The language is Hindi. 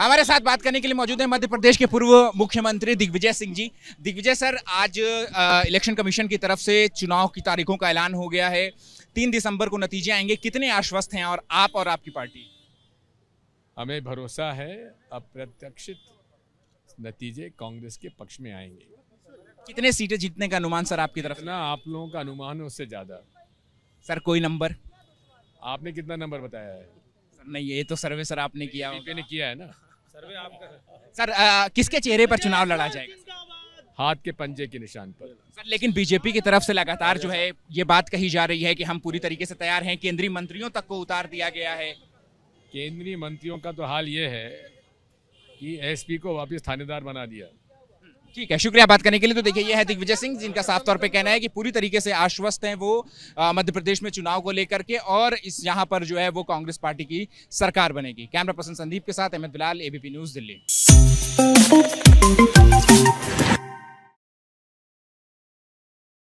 हमारे साथ बात करने के लिए मौजूद है मध्य प्रदेश के पूर्व मुख्यमंत्री दिग्विजय सिंह जी। दिग्विजय सर आज इलेक्शन कमीशन की तरफ़ से चुनाव की तारीखों का ऐलान हो गया है। तीन दिसंबर को नतीजे आएँगे। कितने आश्वस्त हैं और आप और आपकी पार्टी? हमें भरोसा है अप्रत्याशित नतीजे कांग्रेस के पक्ष में आएँगे। कितने सीटें जीतने का अनुमान सर आपकी तरफ़ ना आप लोगों का अनुमान है उससे ज़्यादा। सर कोई नंबर? आपने कितना नंबर बताया है? नहीं ये तो सर्वे सर आपने किया होगा। बीजेपी ने किया है ना। सर अ, किसके चेहरे पर चुनाव लड़ा जाएगा? हाथ के पंजे के निशान पर। सर लेकिन बीजेपी की तरफ़ से लगातार जो है ये बात कही जा रही है कि हम पूरी तरीके से तैयार हैं केंद्रीय मंत्रियों तक को उतार दिया गया है। केंद्रीय मंत्रियों का तो हाल ये है कि एसपी को वापस थानेदार बना दिया। ठीक है, शुक्रिया बात करने के लिए। तो देखिए, ये है दिग्विजय सिंह, जिनका साफ़ तौर पे कहना है कि पूरी तरीके से आश्वस्त हैं वो मध्य प्रदेश में चुनाव को लेकर के और इस यहाँ पर जो है वो कांग्रेस पार्टी की सरकार बनेगी। कैमरा पर्सन संदीप के साथ, अहमद बिलाल, एबीपी न्यूज़ दिल्ली।